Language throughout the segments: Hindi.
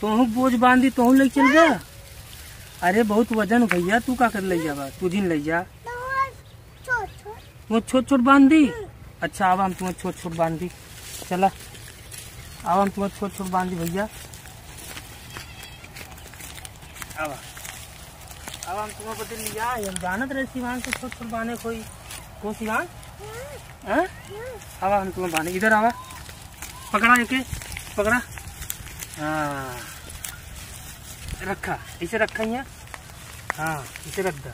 तोहू बोझ बांधी तोहू ले चल जा। अरे बहुत वज़न भैया तू का कर ले जाबा? तू जिन ले जा। वो छोट छोट। बाँध? दी अच्छा अब हम तुम्हें छोट छोट बाँध। दी चला। अब हम तुम्हें छोट छोट बाँध दी भैया। अब अब हम तुम्हें बदल लिया। हम जानत रहे सिवान से छोट छोट बांधे कोई। को सिवान हाँ? अब हम तुम्हें बांधे। इधर आवा पकड़ा एक पकड़ा। हाँ। रखा इसे रखा यहाँ हाँ। इसे रख दो।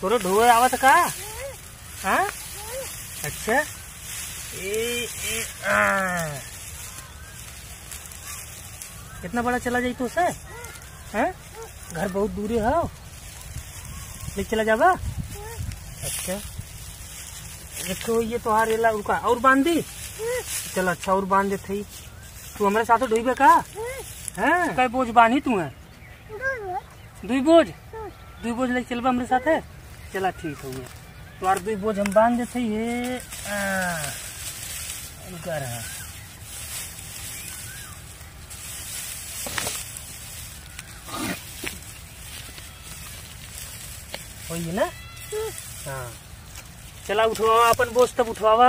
तोरे ढोए आवत का? हाँ? अच्छा। ए, ए, आ। कितना बड़ा चला जाई तो से हैं? घर बहुत दूरी है। ले चला जाबा। अच्छा। देखो, ये तो हार एला रुका और बाँध। दी चल अच्छा और बाँध देते ही तू हमारे साथ ढोईबे का हैं? कई बोझ बांधी तू है? दुई बोझ? दुई बोझ लेके चलबा हमारे साथ है? चला ठीक हो गया तो और दुई बोझ हम बाँध देते ये रुका रहा। होइए ना? हाँ। चला उठवावा अपन बोझ तब उठवावा।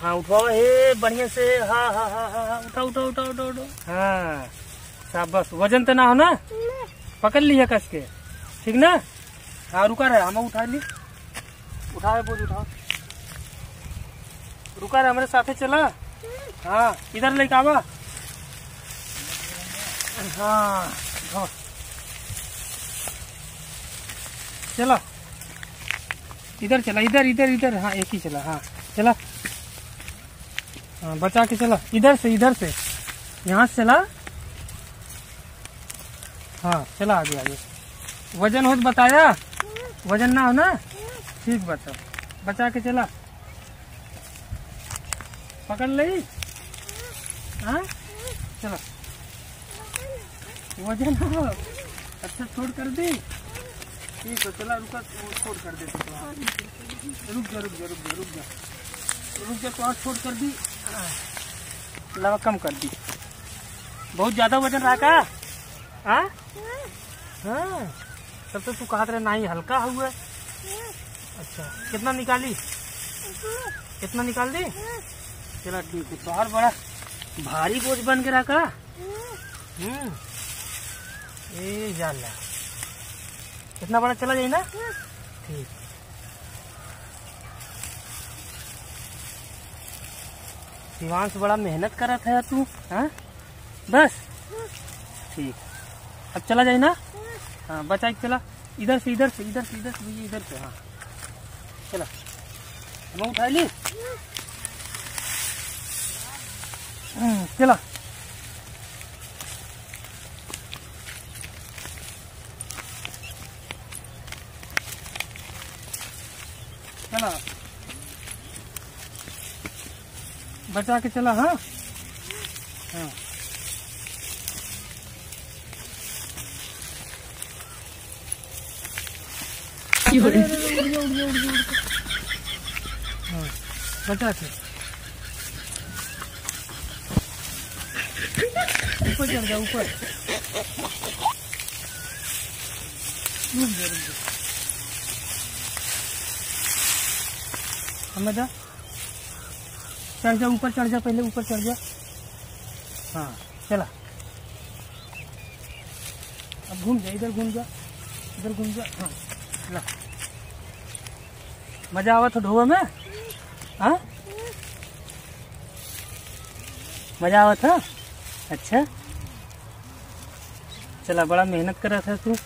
हाँ उठवावा, हे, बढ़िया से हाँ हाँ हाँ हाँ उठा उठा उठा उठा उठा हाँ सब बस वज़न तो ना हो ना? पकड़ लिया कस के। ठीक ना? हाँ रुका रहे, हम उठा ली। उठाओ, बोझ उठाओ। रुका रहे, हमारे साथे चला। हाँ इधर लेके आवा। हाँ चला। इधर चला, इधर इधर इधर। हाँ एक ही चला हाँ। चला। हाँ बचा के चला। इधर से इधर से। यहाँ से चला। हाँ चला आगे आगे। वज़न हो बताया? वज़न ना हो ना? ठीक बचा बचा के चला। पकड़ ली। हाँ? चला। वज़न हो। अच्छा छोड़ कर दी। ठीक है, चला, रुका छोड़ कर दे तो हाँ। रुक जा रुक जा रुक जा रुक जा। रुक जा तो और छोड़ कर दी। हाँ। लगा, कम कर दी। बहुत ज़्यादा वज़न रहा का? हाँ? हाँ। तब तो तू कहा रहे नहीं हल्का हुआ अच्छा कितना निकाली? कितना निकाल दी? चला, ठीक है तो और बड़ा भारी बोझ बन के? रखा हम्म। ए जाला कितना बड़ा चला जाए ना ठीक शिवांश बड़ा मेहनत करा था तू हाँ? बस। ठीक। अब चला जाए ना हाँ बचा चला। इधर से इधर से इधर से इधर से इधर से हाँ। चला। उठा ली। हम्म, चला। चला। बचा के चला हाँ? हाँ। बचा के। ऊपर चढ़ जा ऊपर। रुक जा रुक जा। समझ चढ़ जा, ऊपर चढ़ जा, पहले ऊपर चढ़ जा। हाँ चला। अब घूम जा, इधर घूम जा, इधर घूम जा। हाँ ला मज़ा आवा तो ढोवा में? हाँ? मज़ा आवा था? अच्छा। चला, बड़ा मेहनत कर रहा था तू।